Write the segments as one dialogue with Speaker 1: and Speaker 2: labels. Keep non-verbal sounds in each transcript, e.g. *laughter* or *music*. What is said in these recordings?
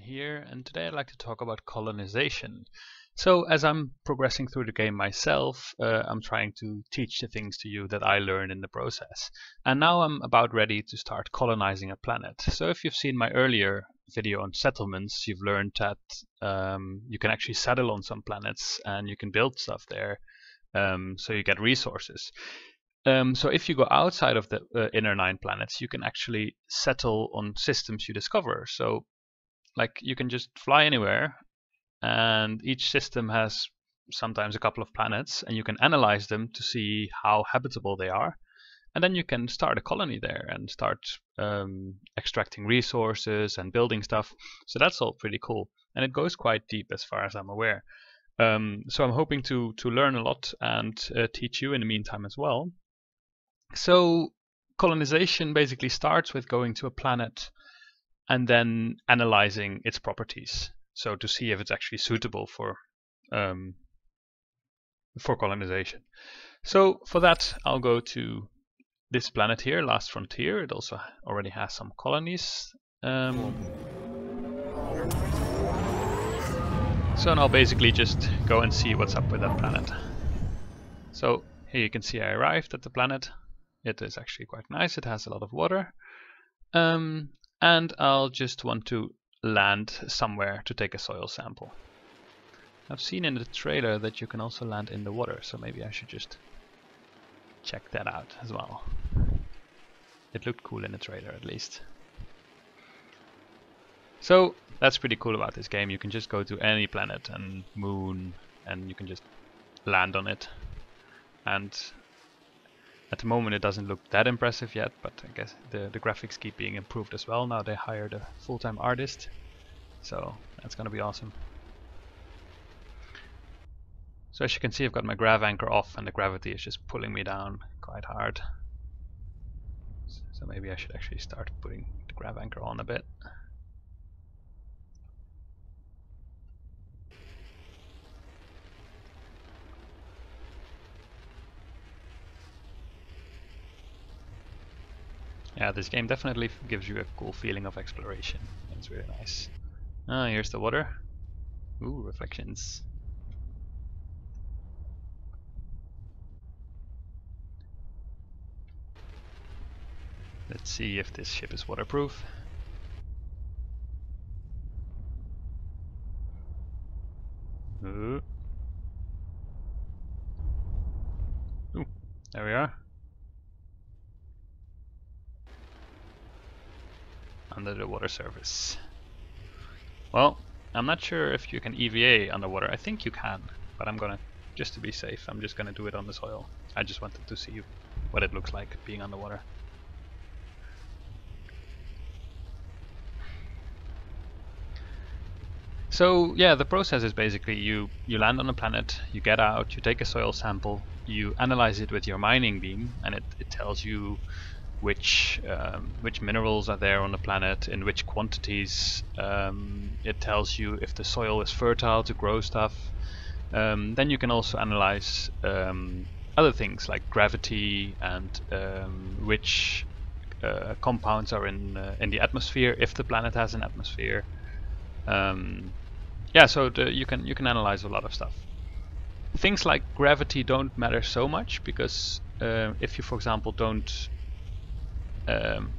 Speaker 1: Here, and today I'd like to talk about colonization. So, as I'm progressing through the game myself, uh, I'm trying to teach the things to you that I learned in the process. And now I'm about ready to start colonizing a planet. So, if you've seen my earlier video on settlements, you've learned that um, you can actually settle on some planets and you can build stuff there. Um, so you get resources. Um, so if you go outside of the uh, inner nine planets, you can actually settle on systems you discover. So like you can just fly anywhere and each system has sometimes a couple of planets and you can analyze them to see how habitable they are. And then you can start a colony there and start um, extracting resources and building stuff. So that's all pretty cool. And it goes quite deep as far as I'm aware. Um, so I'm hoping to to learn a lot and uh, teach you in the meantime as well. So colonization basically starts with going to a planet and then analyzing its properties. So to see if it's actually suitable for um, for colonization. So for that, I'll go to this planet here, Last Frontier. It also already has some colonies. Um, so now basically just go and see what's up with that planet. So here you can see I arrived at the planet. It is actually quite nice. It has a lot of water. Um, and I'll just want to land somewhere to take a soil sample. I've seen in the trailer that you can also land in the water, so maybe I should just check that out as well. It looked cool in the trailer at least. So that's pretty cool about this game. You can just go to any planet and moon and you can just land on it. And at the moment it doesn't look that impressive yet, but I guess the, the graphics keep being improved as well. Now they hired a full-time artist, so that's gonna be awesome. So as you can see I've got my grav anchor off and the gravity is just pulling me down quite hard. So maybe I should actually start putting the grav anchor on a bit. Yeah, this game definitely gives you a cool feeling of exploration. It's really nice. Ah, here's the water. Ooh, reflections. Let's see if this ship is waterproof. Ooh. Ooh, there we are. Under the water surface. Well, I'm not sure if you can EVA underwater. I think you can, but I'm gonna, just to be safe, I'm just gonna do it on the soil. I just wanted to see what it looks like being underwater. So yeah, the process is basically you you land on a planet, you get out, you take a soil sample, you analyze it with your mining beam, and it, it tells you which um, which minerals are there on the planet in which quantities. Um, it tells you if the soil is fertile to grow stuff. Um, then you can also analyze um, other things like gravity and um, which uh, compounds are in uh, in the atmosphere if the planet has an atmosphere. Um, yeah, so the, you can you can analyze a lot of stuff. Things like gravity don't matter so much because uh, if you, for example, don't um,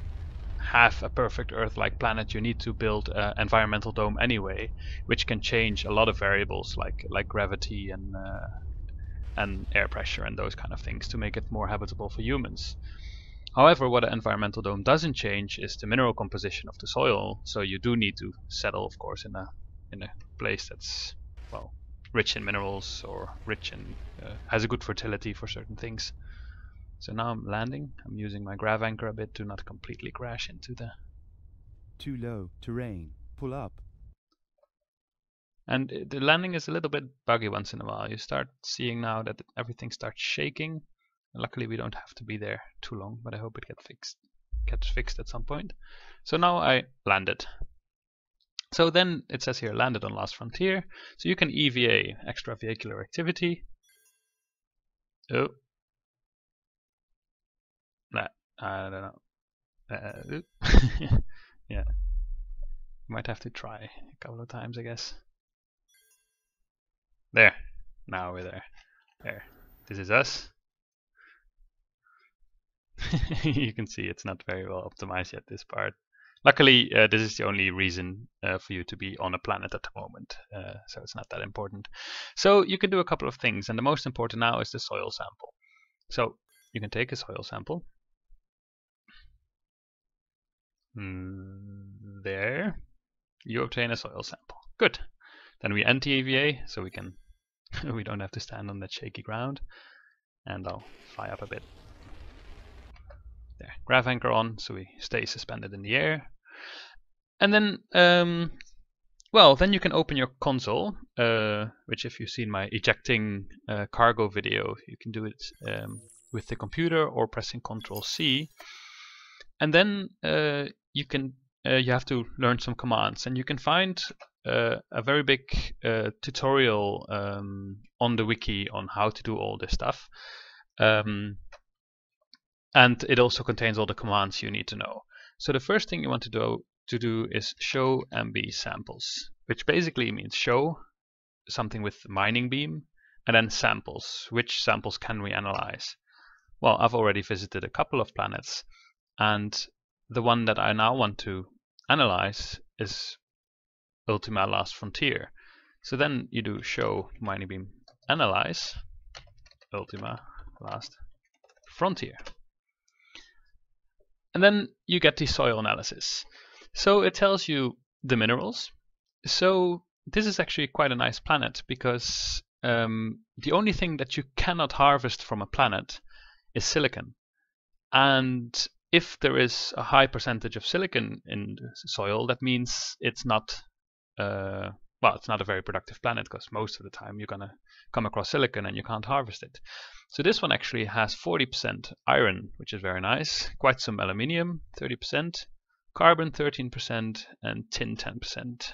Speaker 1: have a perfect Earth-like planet, you need to build an environmental dome anyway, which can change a lot of variables like like gravity and uh, and air pressure and those kind of things to make it more habitable for humans. However, what an environmental dome doesn't change is the mineral composition of the soil. So you do need to settle, of course, in a in a place that's well rich in minerals or rich in uh, has a good fertility for certain things. So now I'm landing. I'm using my grav anchor a bit to not completely crash into the...
Speaker 2: Too low. Terrain. Pull up.
Speaker 1: And uh, the landing is a little bit buggy once in a while. You start seeing now that everything starts shaking. Luckily we don't have to be there too long, but I hope it gets fixed gets fixed at some point. So now I landed. So then it says here landed on last frontier. So you can EVA, extra vehicular activity. Oh, I don't know. Uh, *laughs* yeah. might have to try a couple of times, I guess. There. Now we're there. There. This is us. *laughs* you can see it's not very well optimized yet, this part. Luckily, uh, this is the only reason uh, for you to be on a planet at the moment, uh, so it's not that important. So you can do a couple of things, and the most important now is the soil sample. So you can take a soil sample. Mm, there. You obtain a soil sample. Good. Then we anti-EVA, so we can *laughs* we don't have to stand on that shaky ground. And I'll fly up a bit. There, grav anchor on, so we stay suspended in the air. And then, um, well, then you can open your console, uh, which if you've seen my ejecting uh, cargo video, you can do it um, with the computer or pressing Control C. And then uh, you can uh, you have to learn some commands, and you can find uh, a very big uh, tutorial um, on the wiki on how to do all this stuff. Um, and it also contains all the commands you need to know. So the first thing you want to do to do is show MB samples, which basically means show something with mining beam and then samples. Which samples can we analyze? Well, I've already visited a couple of planets and the one that I now want to analyze is Ultima Last Frontier. So then you do show mining beam analyze Ultima Last Frontier. And then you get the soil analysis. So it tells you the minerals. So this is actually quite a nice planet because um, the only thing that you cannot harvest from a planet is silicon. And if there is a high percentage of silicon in the soil, that means it's not uh, well, it's not a very productive planet because most of the time you're gonna come across silicon and you can't harvest it. So this one actually has 40% iron, which is very nice. Quite some aluminium, 30%, carbon 13%, and tin 10%.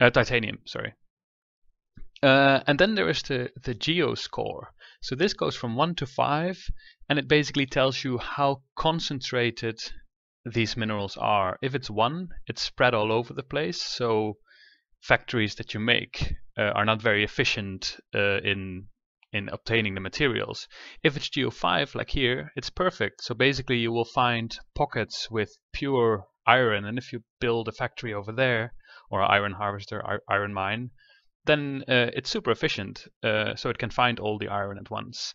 Speaker 1: Uh, titanium, sorry. Uh, and then there is the, the geo score. So this goes from 1 to 5, and it basically tells you how concentrated these minerals are. If it's 1, it's spread all over the place, so factories that you make uh, are not very efficient uh, in in obtaining the materials. If it's Geo5 like here, it's perfect. So basically you will find pockets with pure iron and if you build a factory over there or an iron harvester, iron mine, then uh, it's super efficient. Uh, so it can find all the iron at once.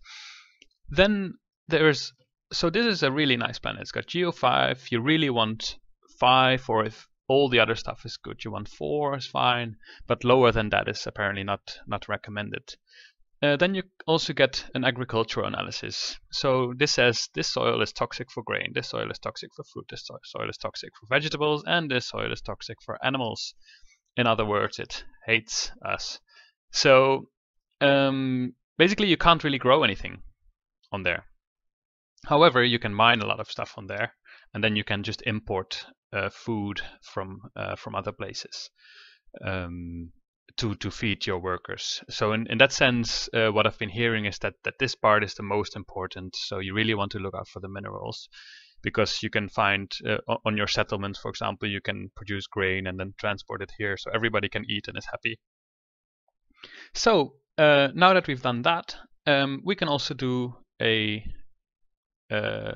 Speaker 1: Then there's so this is a really nice planet. It's got Geo5. You really want 5 or if all the other stuff is good. You want four is fine, but lower than that is apparently not not recommended. Uh, then you also get an agricultural analysis. So this says this soil is toxic for grain, this soil is toxic for fruit, this soil is toxic for vegetables, and this soil is toxic for animals. In other words, it hates us. So um, basically, you can't really grow anything on there. However, you can mine a lot of stuff on there, and then you can just import uh, food from uh, from other places um, to to feed your workers. So in, in that sense, uh, what I've been hearing is that that this part is the most important. So you really want to look out for the minerals because you can find uh, on your settlement, for example, you can produce grain and then transport it here, so everybody can eat and is happy. So uh, now that we've done that, um, we can also do a uh,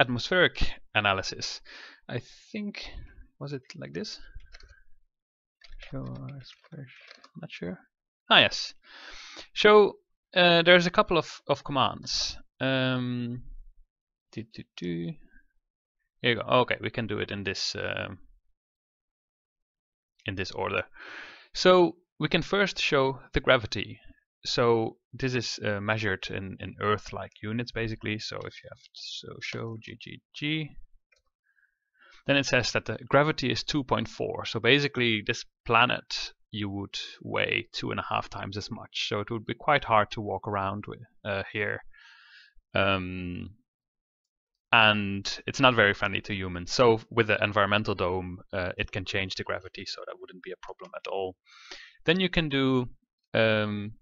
Speaker 1: atmospheric analysis. I think was it like this? Show not sure. Ah yes. So uh, there's a couple of, of commands. Um, do, do, do. Here you go. Okay, we can do it in this um, in this order. So we can first show the gravity. So this is uh, measured in, in Earth-like units basically. So if you have so show GGG then it says that the gravity is 2.4. So basically, this planet you would weigh two and a half times as much. So it would be quite hard to walk around with uh, here. Um, and it's not very friendly to humans. So with the environmental dome, uh, it can change the gravity, so that wouldn't be a problem at all. Then you can do um,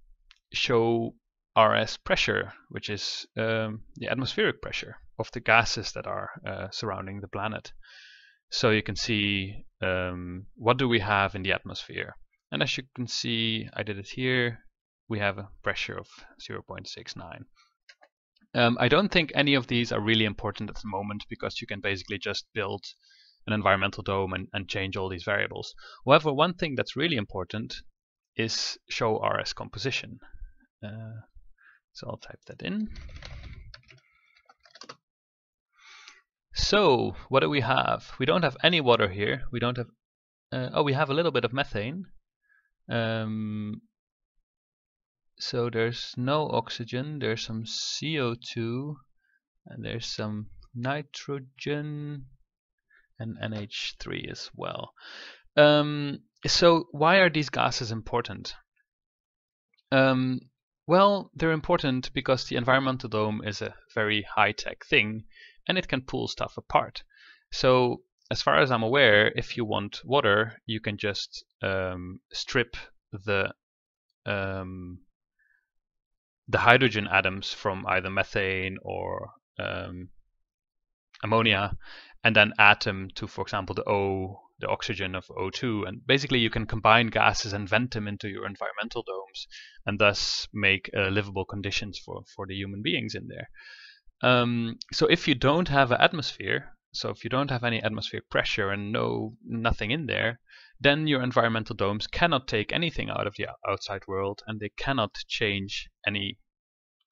Speaker 1: show RS pressure, which is um, the atmospheric pressure of the gases that are uh, surrounding the planet. So you can see um, what do we have in the atmosphere. And as you can see, I did it here, we have a pressure of 0.69. Um, I don't think any of these are really important at the moment because you can basically just build an environmental dome and, and change all these variables. However, one thing that's really important is show RS composition. Uh, so I'll type that in. So what do we have? We don't have any water here. We don't have. Uh, oh, we have a little bit of methane. Um, so there's no oxygen. There's some CO2, and there's some nitrogen and NH3 as well. Um, so why are these gases important? Um, well, they're important because the environmental dome is a very high-tech thing and it can pull stuff apart. So as far as I'm aware, if you want water, you can just um, strip the um, the hydrogen atoms from either methane or um, ammonia, and then add them to, for example, the O, the oxygen of O2, and basically you can combine gases and vent them into your environmental domes, and thus make uh, livable conditions for for the human beings in there. Um, so if you don't have an atmosphere, so if you don't have any atmospheric pressure and no nothing in there, then your environmental domes cannot take anything out of the outside world and they cannot change any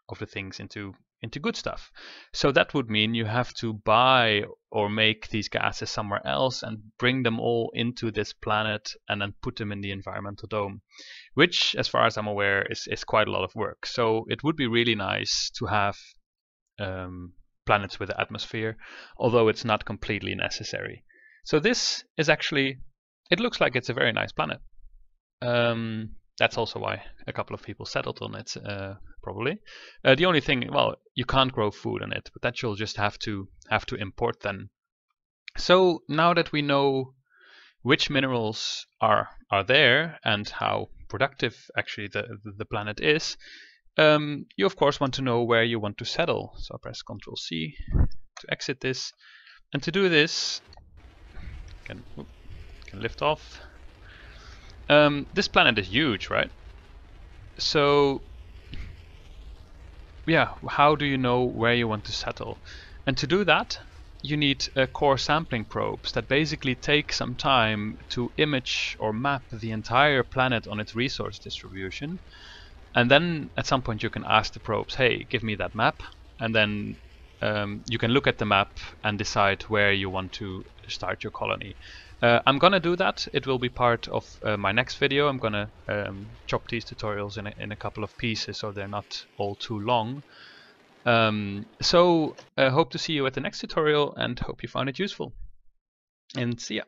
Speaker 1: of the things into into good stuff. So that would mean you have to buy or make these gases somewhere else and bring them all into this planet and then put them in the environmental dome, which, as far as I'm aware, is, is quite a lot of work. So it would be really nice to have um, planets with an atmosphere, although it's not completely necessary. So this is actually, it looks like it's a very nice planet. Um, that's also why a couple of people settled on it, uh, probably. Uh, the only thing, well, you can't grow food on it, but that you'll just have to have to import then. So now that we know which minerals are are there and how productive actually the the planet is, um, you of course want to know where you want to settle. So I press Ctrl C to exit this, and to do this, can can lift off. Um, this planet is huge, right? So yeah, how do you know where you want to settle? And to do that, you need uh, core sampling probes that basically take some time to image or map the entire planet on its resource distribution and then at some point you can ask the probes, hey, give me that map. And then um, you can look at the map and decide where you want to start your colony. Uh, I'm gonna do that. It will be part of uh, my next video. I'm gonna um, chop these tutorials in a, in a couple of pieces so they're not all too long. Um, so I uh, hope to see you at the next tutorial and hope you found it useful. And see ya.